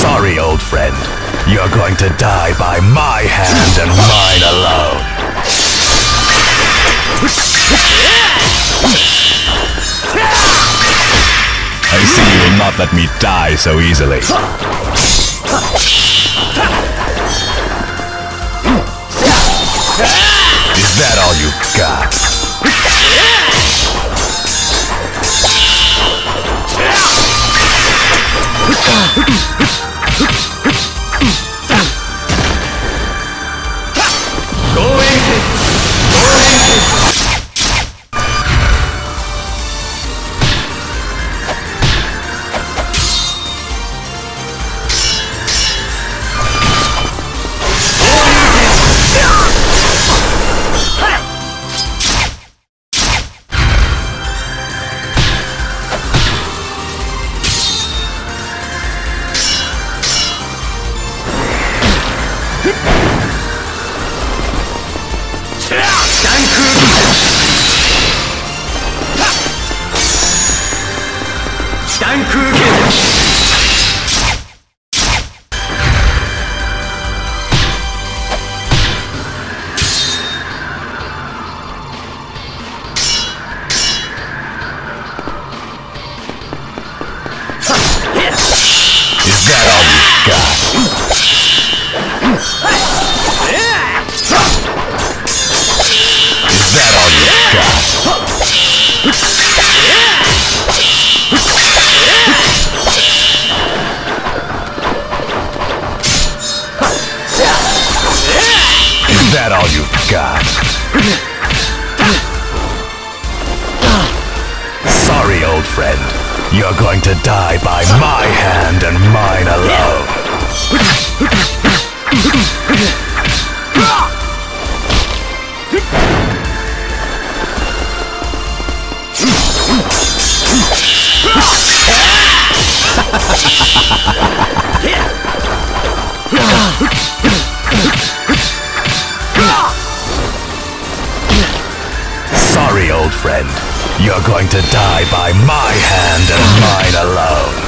Sorry, old friend. You're going to die by my hand and mine let me die so easily. Is that all you've got? Got? Sorry, old friend. You're going to die by my hand and mine alone. Sorry, old friend. You're going to die by my hand and mine alone.